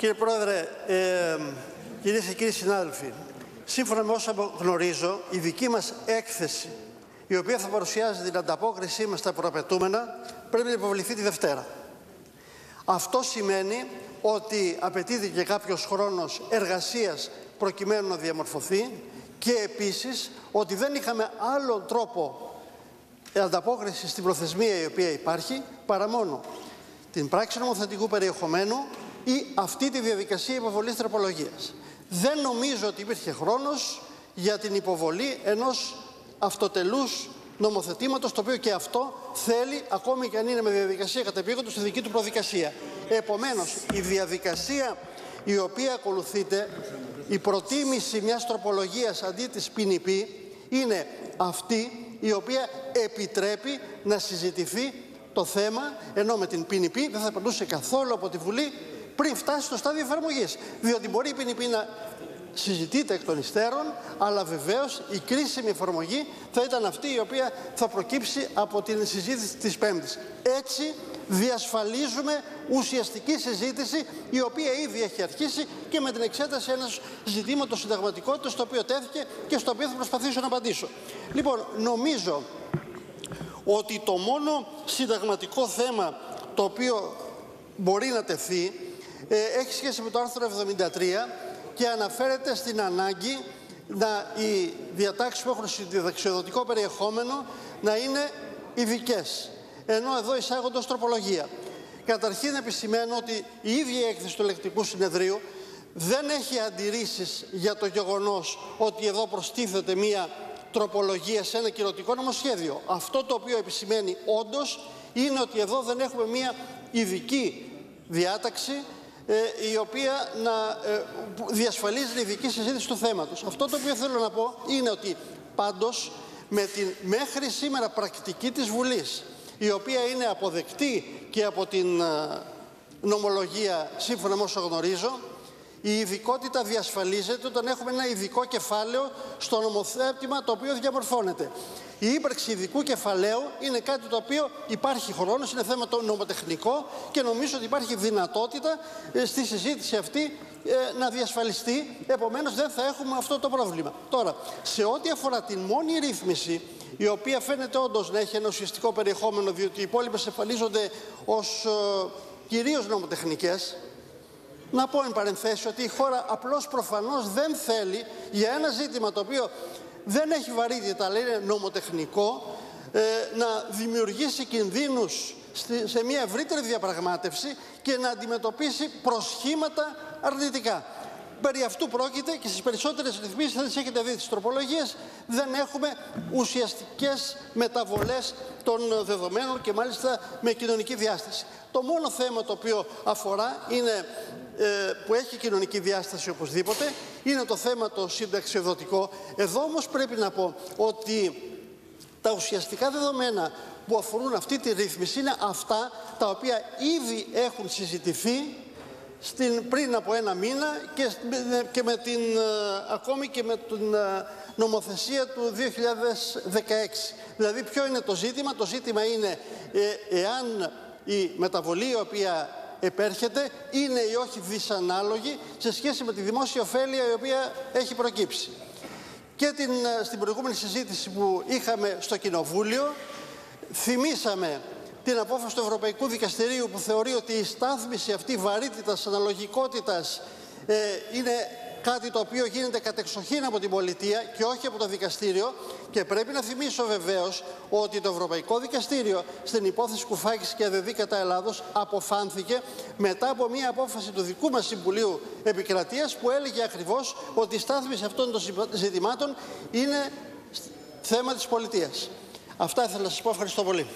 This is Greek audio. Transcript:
Κύριε Πρόεδρε, ε, κυρίες και κύριοι συνάδελφοι, σύμφωνα με όσα γνωρίζω, η δική μας έκθεση, η οποία θα παρουσιάζει την ανταπόκρισή μας στα προαπαιτούμενα, πρέπει να υποβληθεί τη Δευτέρα. Αυτό σημαίνει ότι απαιτείται και κάποιος χρόνος εργασίας προκειμένου να διαμορφωθεί και επίσης ότι δεν είχαμε άλλον τρόπο ανταπόκριση στην προθεσμία η οποία υπάρχει παρά μόνο την πράξη νομοθετικού περιεχομένου ή αυτή τη διαδικασία υποβολής τροπολογίας. Δεν νομίζω ότι υπήρχε χρόνος για την υποβολή ενός αυτοτελούς νομοθετήματος, το οποίο και αυτό θέλει, ακόμη και αν είναι με διαδικασία κατεπήγοντος, τη δική του προδικασία. Επομένως, η διαδικασία η οποία ακολουθείται, η προτίμηση μιας τροπολογίας αντί της ποινική, είναι αυτή η οποία επιτρέπει να συζητηθεί το θέμα, ενώ με την ποινική δεν θα περνούσε καθόλου από τη Βουλή πριν φτάσει στο στάδιο εφαρμογής. Διότι μπορεί η ποινική να συζητείται εκ των υστέρων, αλλά βεβαίως η κρίσιμη εφαρμογή θα ήταν αυτή η οποία θα προκύψει από την συζήτηση της Πέμπτης. Έτσι διασφαλίζουμε ουσιαστική συζήτηση η οποία ήδη έχει αρχίσει και με την εξέταση ενός ζητήματος συνταγματικότητας το οποίο τέθηκε και στο οποίο θα προσπαθήσω να απαντήσω. Λοιπόν, νομίζω ότι το μόνο συνταγματικό θέμα το οποίο μπορεί να τεθεί ε, έχει σχέση με το άρθρο 73 και αναφέρεται στην ανάγκη να οι διατάξεις που έχουν δεξιοδοτικό περιεχόμενο να είναι ειδικές. Ενώ εδώ εισάγονται ως τροπολογία. Καταρχήν επισημαίνω ότι η ίδια η έκθεση του ελεκτικού συνεδρίου δεν έχει αντιρρήσεις για το γεγονός ότι εδώ προστίθεται μία τροπολογία σε ένα κυρωτικό νομοσχέδιο. Αυτό το οποίο επισημαίνει όντως είναι ότι εδώ δεν έχουμε μία ειδική διάταξη ε, η οποία να ε, διασφαλίζει την ειδική συζήτηση του θέματος. Αυτό το οποίο θέλω να πω είναι ότι πάντως με την μέχρι σήμερα πρακτική της Βουλής η οποία είναι αποδεκτή και από την ε, νομολογία σύμφωνα με όσο γνωρίζω η ειδικότητα διασφαλίζεται όταν έχουμε ένα ειδικό κεφάλαιο στο νομοθέτημα το οποίο διαμορφώνεται. Η ύπαρξη ειδικού κεφαλαίου είναι κάτι το οποίο υπάρχει χρόνος, είναι θέμα το νομοτεχνικό και νομίζω ότι υπάρχει δυνατότητα ε, στη συζήτηση αυτή ε, να διασφαλιστεί. Επομένως δεν θα έχουμε αυτό το πρόβλημα. Τώρα, σε ό,τι αφορά την μόνη ρύθμιση, η οποία φαίνεται όντως να έχει ένα ουσιαστικό περιεχόμενο, διότι οι υπόλοιπες εμφανίζονται ως ε, κυρίως νομοτεχνικές, να πω εν παρενθέσει ότι η χώρα απλώς προφανώς δεν θέλει για ένα ζήτημα το οποίο δεν έχει βαρύτητα, αλλά είναι νομοτεχνικό, ε, να δημιουργήσει κινδύνους σε μια ευρύτερη διαπραγμάτευση και να αντιμετωπίσει προσχήματα αρνητικά. Περί αυτού πρόκειται και στις περισσότερες ρυθμίσεις, θα τις έχετε δει τις τροπολογίες, δεν έχουμε ουσιαστικές μεταβολές των δεδομένων και μάλιστα με κοινωνική διάσταση. Το μόνο θέμα το οποίο αφορά είναι, ε, που έχει κοινωνική διάσταση οπωσδήποτε, είναι το θέμα το συνταξιοδοτικό. Εδώ όμως πρέπει να πω ότι τα ουσιαστικά δεδομένα που αφορούν αυτή τη ρύθμιση είναι αυτά τα οποία ήδη έχουν συζητηθεί στην, πριν από ένα μήνα και, και με την, ε, ακόμη και με την ε, νομοθεσία του 2016. Δηλαδή ποιο είναι το ζήτημα; Το ζήτημα είναι ε, εάν η μεταβολή η οποία επέρχεται είναι ή όχι δυσανάλογη σε σχέση με τη δημόσια ωφέλεια η οποία έχει προκύψει. Και την, στην προηγούμενη συζήτηση που είχαμε στο Κοινοβούλιο θυμήσαμε την απόφαση του Ευρωπαϊκού Δικαστηρίου που θεωρεί ότι η στάθμιση αυτή βαρύτητας, αναλογικότητας ε, είναι κάτι το οποίο γίνεται κατεξοχήν από την πολιτεία και όχι από το δικαστήριο και πρέπει να θυμίσω βεβαίως ότι το Ευρωπαϊκό Δικαστήριο στην υπόθεση Κουφάκης και Αδεδή κατά Ελλάδος αποφάνθηκε μετά από μια απόφαση του δικού μας Συμβουλίου Επικρατείας που έλεγε ακριβώς ότι η στάθμιση αυτών των ζητημάτων είναι θέμα της πολιτείας. Αυτά ήθελα να σας πω. Ευχαριστώ πολύ.